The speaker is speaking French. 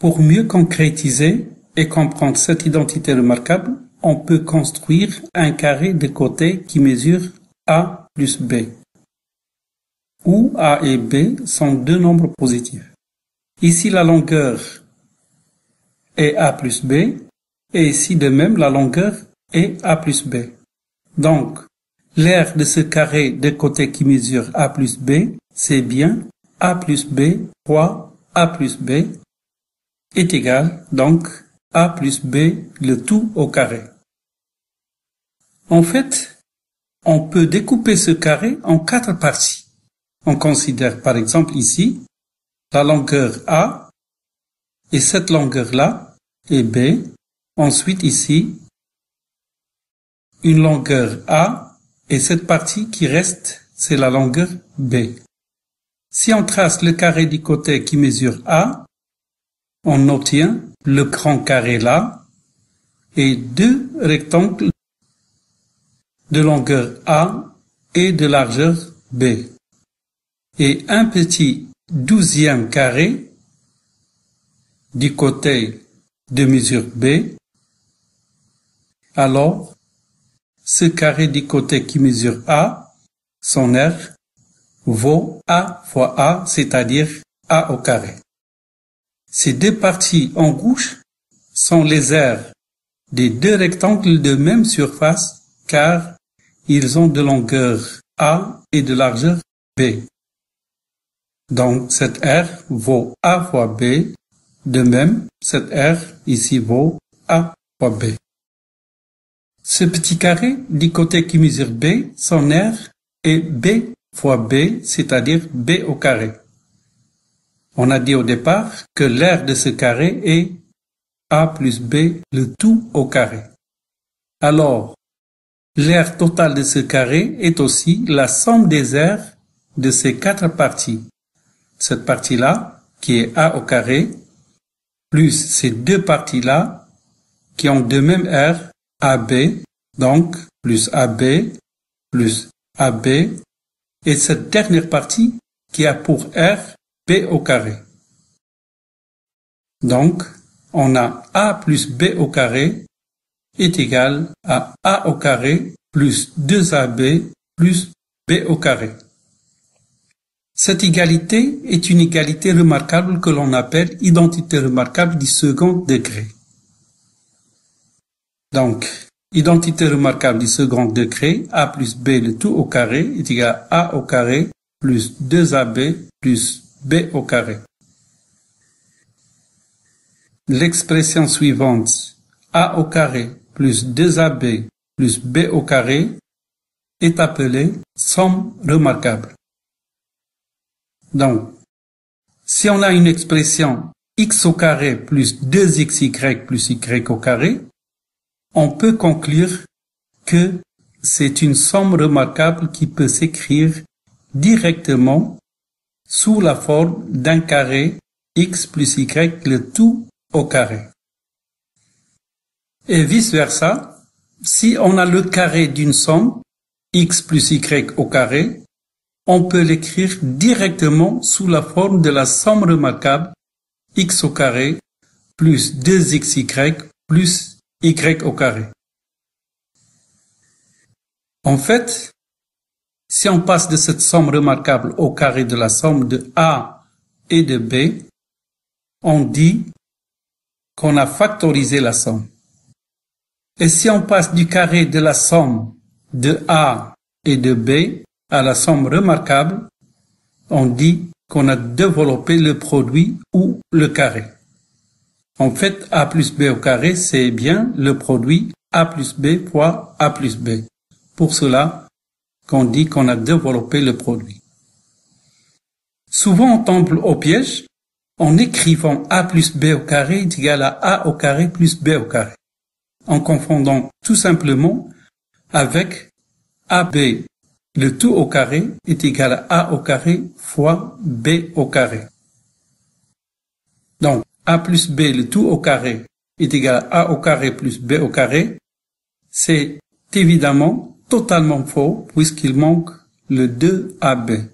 Pour mieux concrétiser et comprendre cette identité remarquable, on peut construire un carré de côté qui mesure a plus b, où a et b sont deux nombres positifs. Ici, la longueur est a plus b, et ici de même la longueur est a plus b. Donc, l'aire de ce carré de côté qui mesure a plus b, c'est bien a plus b fois a plus b est égal donc a plus b le tout au carré. En fait, on peut découper ce carré en quatre parties. On considère par exemple ici la longueur A et cette longueur-là est B. Ensuite ici, une longueur A et cette partie qui reste, c'est la longueur B. Si on trace le carré du côté qui mesure A, on obtient le grand carré là et deux rectangles de longueur A et de largeur B et un petit douzième carré du côté de mesure B, alors ce carré du côté qui mesure A, son R, vaut A fois A, c'est-à-dire A au carré. Ces deux parties en gauche sont les aires des deux rectangles de même surface car ils ont de longueur A et de largeur B. Donc cette R vaut A fois B. De même, cette R ici vaut A fois B. Ce petit carré du côté qui mesure B, son R est B fois B, c'est-à-dire B au carré. On a dit au départ que l'aire de ce carré est A plus B, le tout au carré. Alors, l'aire totale de ce carré est aussi la somme des aires de ces quatre parties cette partie-là, qui est A au carré, plus ces deux parties-là, qui ont de même R, AB, donc plus AB, plus AB, et cette dernière partie qui a pour R. Donc, on a A plus B au carré est égal à A au carré plus 2AB plus B au carré. Cette égalité est une égalité remarquable que l'on appelle identité remarquable du second degré. Donc, identité remarquable du second degré, a plus b le tout au carré est égal à a au carré plus 2ab plus b au carré. L'expression suivante, a au carré plus 2ab plus b au carré, est appelée somme remarquable. Donc, si on a une expression x au carré plus 2xy plus y au carré, on peut conclure que c'est une somme remarquable qui peut s'écrire directement sous la forme d'un carré x plus y le tout au carré. Et vice-versa, si on a le carré d'une somme x plus y au carré, on peut l'écrire directement sous la forme de la somme remarquable x au carré plus 2xy plus y au carré. En fait, si on passe de cette somme remarquable au carré de la somme de A et de B, on dit qu'on a factorisé la somme. Et si on passe du carré de la somme de A et de B à la somme remarquable, on dit qu'on a développé le produit ou le carré. En fait, a plus b au carré, c'est bien le produit a plus b fois a plus b. Pour cela qu'on dit qu'on a développé le produit. Souvent, on tombe au piège en écrivant a plus b au carré est égal à a au carré plus b au carré, en confondant tout simplement avec ab le tout au carré est égal à a au carré fois b au carré. Donc, a plus b le tout au carré est égal à a au carré plus b au carré. C'est évidemment totalement faux puisqu'il manque le 2ab.